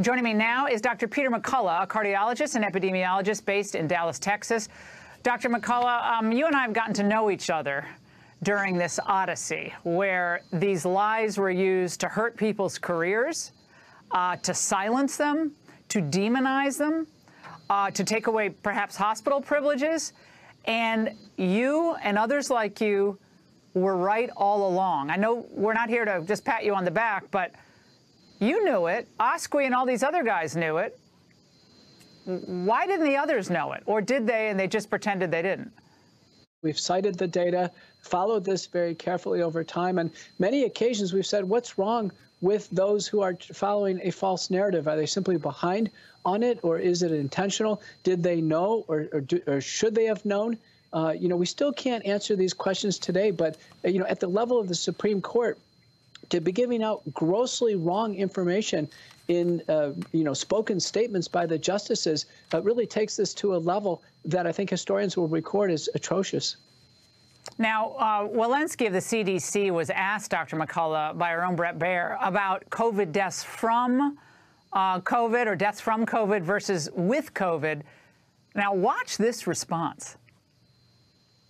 Joining me now is Dr. Peter McCullough, a cardiologist and epidemiologist based in Dallas, Texas. Dr. McCullough, um, you and I have gotten to know each other during this odyssey where these lies were used to hurt people's careers, uh, to silence them, to demonize them, uh, to take away perhaps hospital privileges. And you and others like you were right all along. I know we're not here to just pat you on the back, but you knew it. Asqui and all these other guys knew it. Why didn't the others know it? Or did they and they just pretended they didn't? We've cited the data, followed this very carefully over time, and many occasions we've said, what's wrong with those who are following a false narrative? Are they simply behind on it, or is it intentional? Did they know, or, or, do, or should they have known? Uh, you know, we still can't answer these questions today, but, you know, at the level of the Supreme Court, to be giving out grossly wrong information in uh, you know spoken statements by the justices uh, really takes this to a level that I think historians will record as atrocious. Now, uh, Walensky of the CDC was asked, Dr. McCullough, by our own Bret Baier, about COVID deaths from uh, COVID or deaths from COVID versus with COVID. Now, watch this response.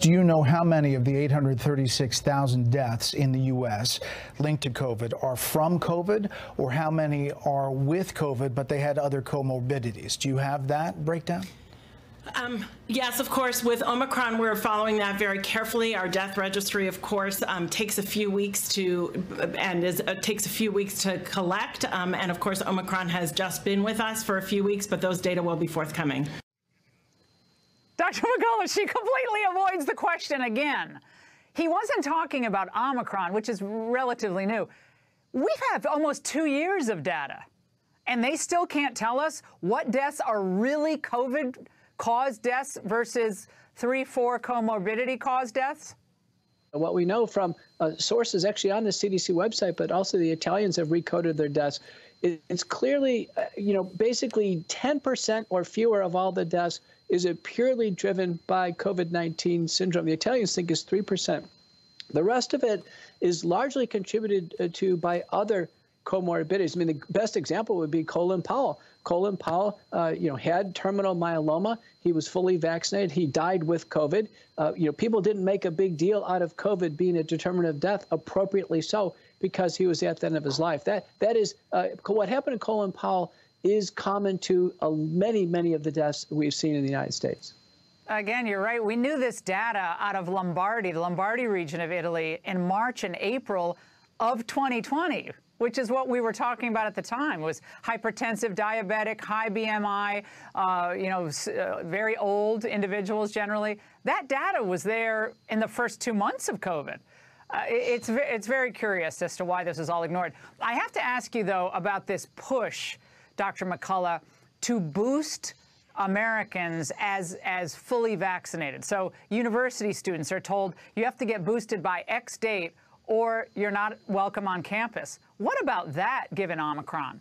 Do you know how many of the 836,000 deaths in the U.S. linked to COVID are from COVID, or how many are with COVID, but they had other comorbidities? Do you have that breakdown? Um, yes, of course. With Omicron, we're following that very carefully. Our death registry, of course, um, takes a few weeks to and is, uh, takes a few weeks to collect. Um, and of course, Omicron has just been with us for a few weeks, but those data will be forthcoming. Dr. McCullough, she completely avoids the question again. He wasn't talking about Omicron, which is relatively new. We've had almost two years of data, and they still can't tell us what deaths are really COVID caused deaths versus three, four comorbidity caused deaths? What we know from uh, sources actually on the CDC website, but also the Italians have recoded their deaths. It's clearly, uh, you know, basically 10% or fewer of all the deaths is it purely driven by COVID 19 syndrome? The Italians think is 3%. The rest of it is largely contributed uh, to by other comorbidities. I mean, the best example would be Colin Powell. Colin Powell, uh, you know, had terminal myeloma. He was fully vaccinated. He died with COVID. Uh, you know, people didn't make a big deal out of COVID being a determinant of death, appropriately so, because he was at the end of his life. That that is uh, what happened to Colin Powell is common to uh, many, many of the deaths we've seen in the United States. Again, you're right. We knew this data out of Lombardy, the Lombardy region of Italy, in March and April of 2020 which is what we were talking about at the time, was hypertensive, diabetic, high BMI, uh, you know, uh, very old individuals generally. That data was there in the first two months of COVID. Uh, it's, it's very curious as to why this is all ignored. I have to ask you, though, about this push Dr. McCullough, to boost Americans as as fully vaccinated. So university students are told you have to get boosted by X date or you're not welcome on campus. What about that given Omicron?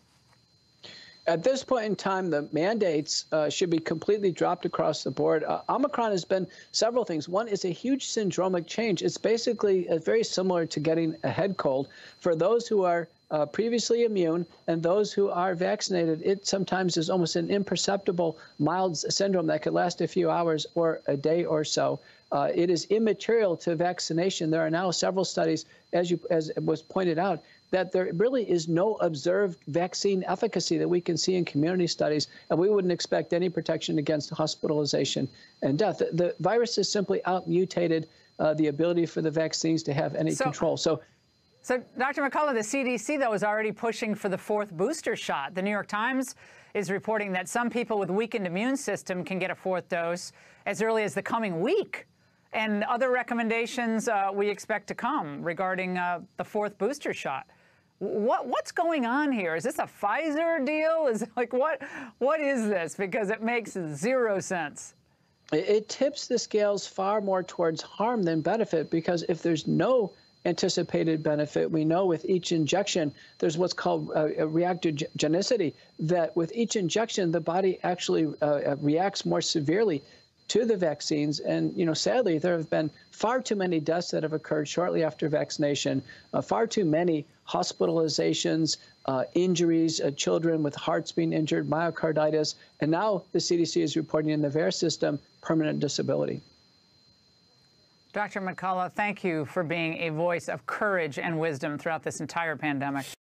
At this point in time, the mandates uh, should be completely dropped across the board. Uh, Omicron has been several things. One is a huge syndromic change. It's basically uh, very similar to getting a head cold. For those who are uh, previously immune and those who are vaccinated, it sometimes is almost an imperceptible mild syndrome that could last a few hours or a day or so. Uh, it is immaterial to vaccination. There are now several studies, as you as was pointed out, that there really is no observed vaccine efficacy that we can see in community studies, and we wouldn't expect any protection against hospitalization and death. The, the virus is simply outmutated uh, the ability for the vaccines to have any so, control. So so, Dr. McCullough, the CDC, though, is already pushing for the fourth booster shot. The New York Times is reporting that some people with weakened immune system can get a fourth dose as early as the coming week. And other recommendations uh, we expect to come regarding uh, the fourth booster shot. What what's going on here? Is this a Pfizer deal? Is like what what is this? Because it makes zero sense. It tips the scales far more towards harm than benefit because if there's no anticipated benefit. We know with each injection, there's what's called uh, reactogenicity, that with each injection, the body actually uh, uh, reacts more severely to the vaccines. And, you know, sadly, there have been far too many deaths that have occurred shortly after vaccination, uh, far too many hospitalizations, uh, injuries, uh, children with hearts being injured, myocarditis, and now the CDC is reporting in the VAERS system permanent disability. Dr. McCullough, thank you for being a voice of courage and wisdom throughout this entire pandemic.